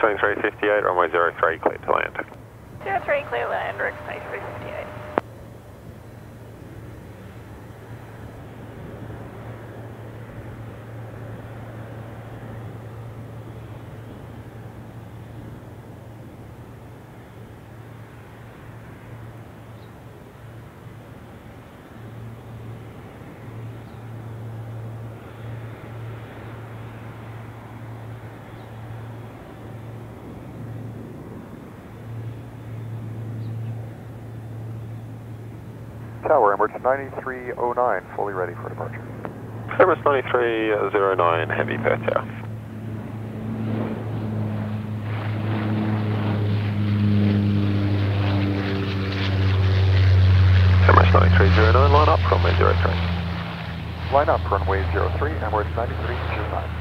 2358, runway 03, clear to land. 03, clear land, direct 2358. Tower, Emirates 9309, fully ready for departure. Emirates 9309, heavy Perth Tower. Emirates 9309, line up, runway 03. Line up, runway 03, Emirates 9309.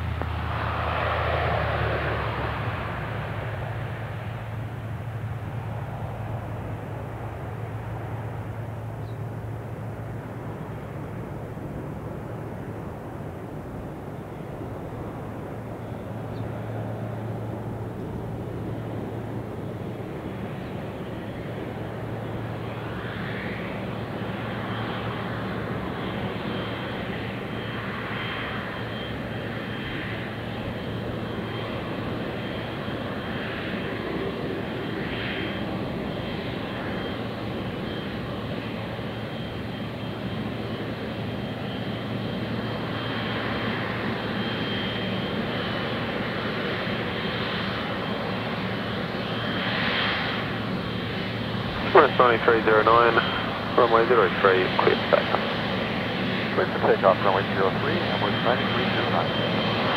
Emirates 9309, runway 03, clear to takeoff. Clear for takeoff, runway 03, Emirates 9309.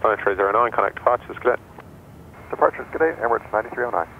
Emirates 9309, connect departures, cadet. Departures, good day, Emirates 9309.